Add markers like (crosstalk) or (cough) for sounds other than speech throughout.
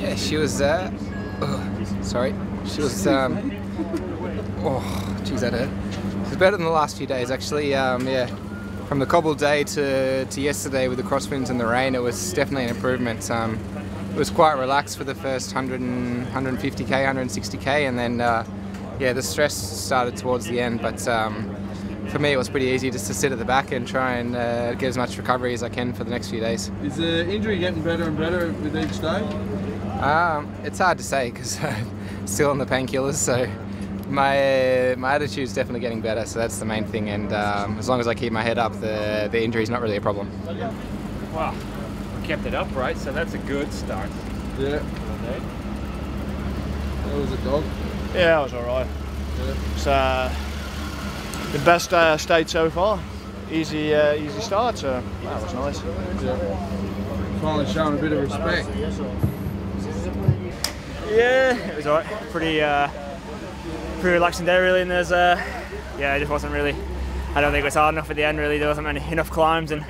Yeah, she was. Uh, sorry, she was. Um, oh, geez, that hurt. It was better than the last few days, actually. Um, yeah, from the cobbled day to, to yesterday with the crosswinds and the rain, it was definitely an improvement. Um, it was quite relaxed for the first 100 and, 150k, 160k, and then uh, yeah, the stress started towards the end. But um, for me, it was pretty easy just to sit at the back and try and uh, get as much recovery as I can for the next few days. Is the injury getting better and better with each day? Um, it's hard to say because (laughs) I'm still on the painkillers, so my my attitude's definitely getting better. So that's the main thing, and um, as long as I keep my head up, the the injury's not really a problem. Wow, kept it up right, so that's a good start. Yeah. That was a dog. Yeah, it was alright. Yeah. It's uh, the best uh, state so far. Easy, uh, easy start. So that was nice. Yeah. Finally showing a bit of respect. Yeah, it was alright. Pretty, uh, pretty relaxing day really, and there's, uh, yeah, it just wasn't really. I don't think it was hard enough at the end. Really, there wasn't many, enough climbs, and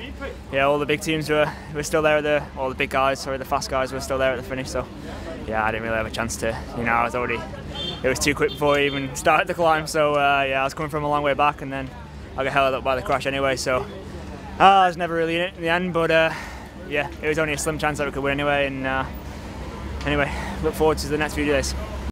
yeah, all the big teams were were still there. At the all the big guys, sorry, the fast guys were still there at the finish. So yeah, I didn't really have a chance to. You know, I was already. It was too quick before I even started the climb. So uh, yeah, I was coming from a long way back, and then I got held up by the crash anyway. So uh, I was never really in it in the end, but uh, yeah, it was only a slim chance that we could win anyway. And uh, anyway, look forward to the next few days.